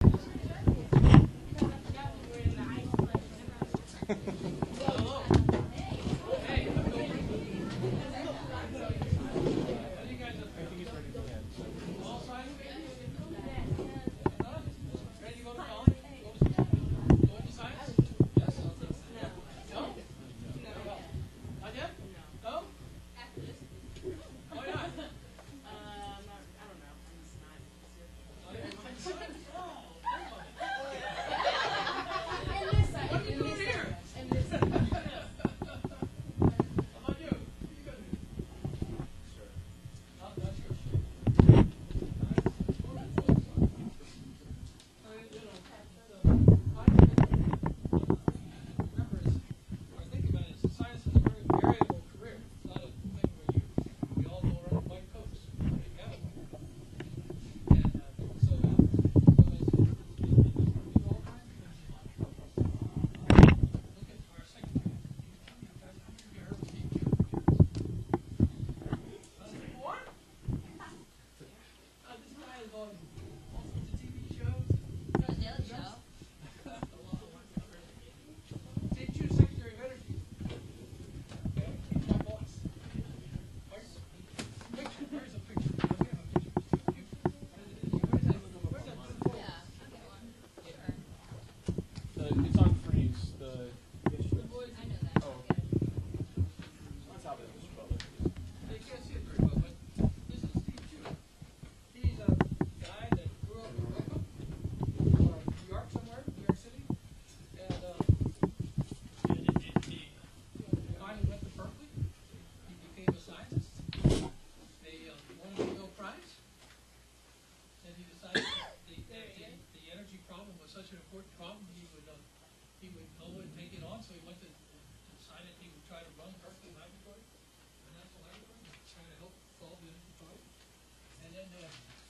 Thank you.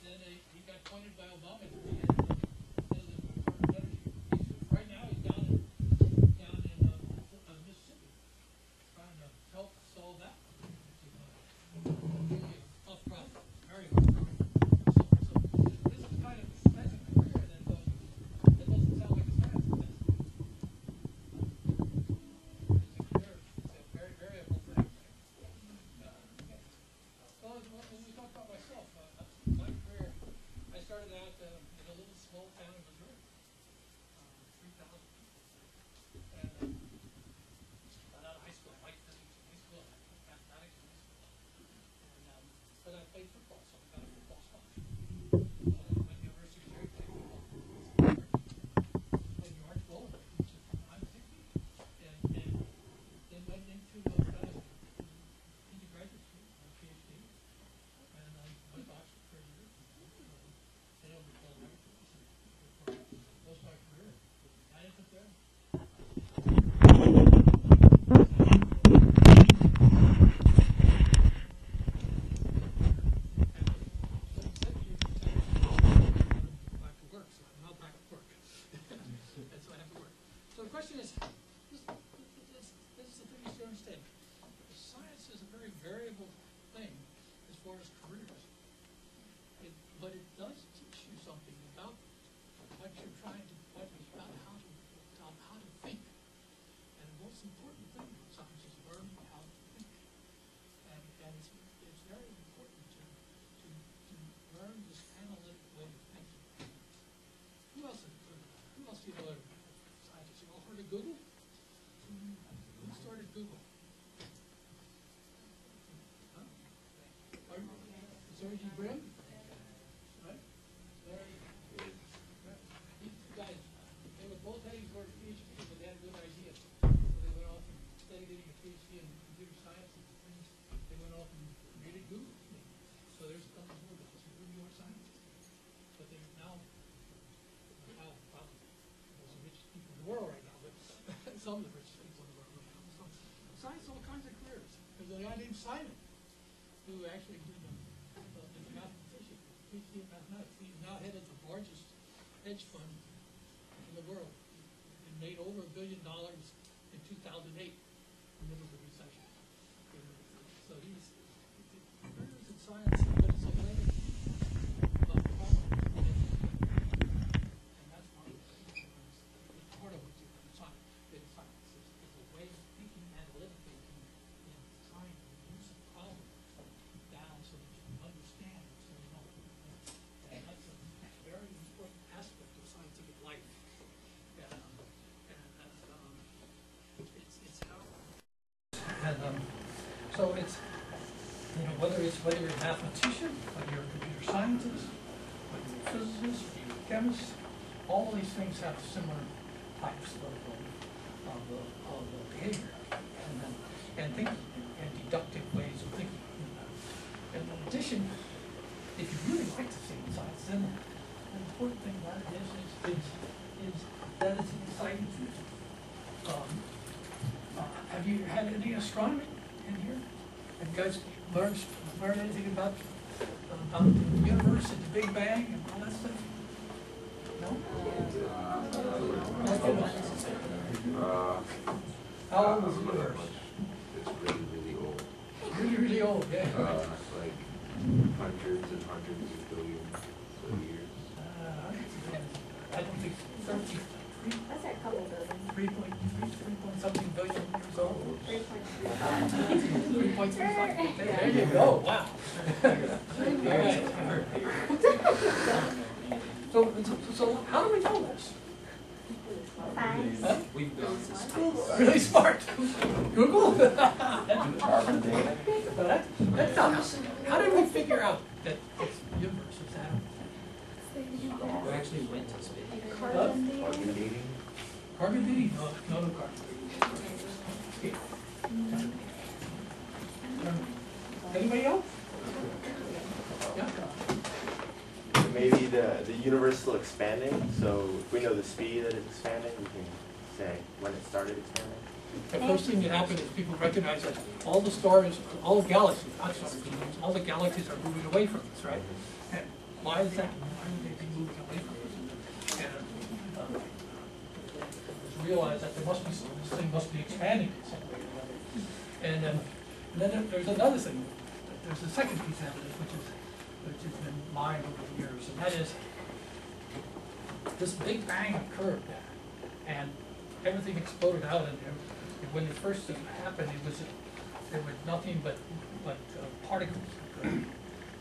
Sergi some of the richest people in the world. So science all kinds of careers. There's a guy named Simon who actually did uh, a, mathematician, PhD in mathematics. He's now head of the largest hedge fund in the world and made over a billion dollars in 2008. Whether it's, whether you're a mathematician, whether you're a computer scientist, whether you're a physicist, whether you're a chemist, all these things have similar types of, of, of uh, behavior and, and thinking, and deductive ways of thinking. And in addition, if you really like to see science, then the important thing about it is, is, is, is that it's exciting field. Um, uh, have you had any astronomy in here? Have you guys learned, learned anything about, about the universe and the Big Bang and all that stuff? No? Uh, How old is the universe? It's really, really old. Really, really old, yeah. Uh, like hundreds and hundreds of billions of years. Uh, I don't think thirty, three, That's a couple billion. three point, three, three point something billion years old. Three point three five. Three point three five, there you go, wow. All right. So, so- so how do we know this? Science. Huh? We've gone to. Really smart. Google? That's, Carbon dating. that, that sounds, how did we figure out that it's universe is that? We actually went to space. Carbon dating. Carbon dating? Carbon dating? No, no, no carbon. Okay. Anybody else? Yeah? Maybe the, the universe is still expanding, so if we know the speed that it's expanding, we can say when it started expanding. The first thing that happened is people recognize that all the stars, all the galaxies, not stars, all the galaxies are moving away from us, right? Mm-hmm. And why is that? Why would they be moving away from us? And, uh, realize that there must be, this thing must be expanding in some way or another. And, um, and then there- there's another thing, there's a second piece of evidence, which is, which has been mined over the years, and that is this big bang occurred, and everything exploded out, and and when it first happened, it was, there was nothing but, but uh, particles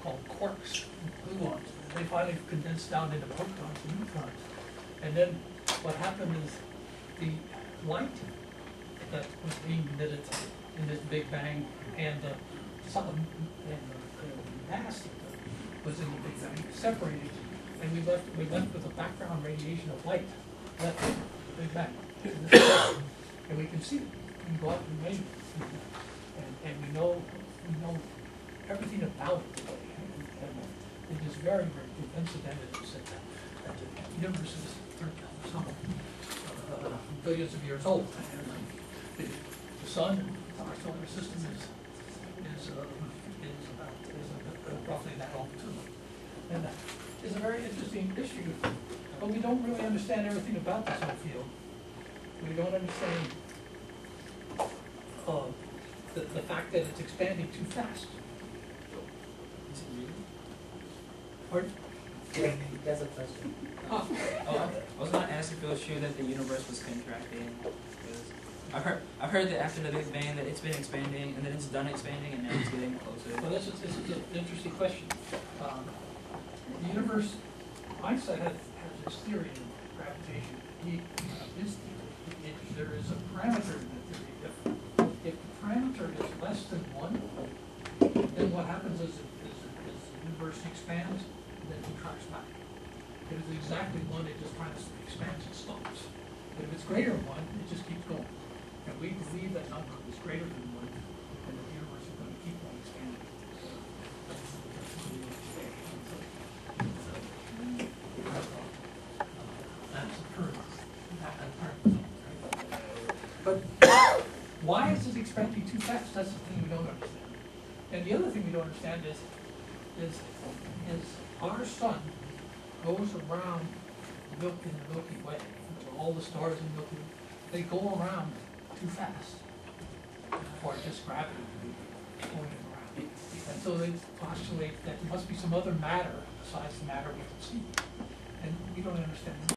called quarks, gluons. They finally condensed down into protons and neutrons. And then what happened is the light that was being emitted in this big bang and the sun and the the mass that was in the big bang separated. And we left, we left with a background radiation of light, left in the big bang. And we can see it, we go out and measure it. And, and we know, we know everything about it. And- It is very, very convincing evidence that, the universe is some uh, billions of years old. The, the sun, our solar system is, is, uh, is about, is about roughly that old too. And that is a very interesting issue, but we don't really understand everything about this whole field. We don't understand, uh, the, the fact that it's expanding too fast. Is it really? Pardon? Yeah, that's a question. Huh. Oh, I was gonna ask if it was true that the universe was contracting. I've heard, I've heard that after the Big Bang that it's been expanding and then it's done expanding and now it's getting closer. Well, this is, this is an interesting question. Um, The universe, Einstein had, has this theory of gravitation. He, his, it, there is a parameter in the theory. If, if the parameter is less than one, then what happens is, is, is the universe expands, then contracts back. If it's exactly one, it just kind of expands and stops. But if it's greater than one, it just keeps going. And we believe that number is greater than one, and the universe is gonna keep on expanding. But why is it expanding too fast? That's the thing we don't understand. And the other thing we don't understand is, is, is our sun goes around the Milky Way, all the stars in the Milky Way, they go around too fast for just gravity to be it around. And so they postulate that there must be some other matter besides the matter we can see. And we don't understand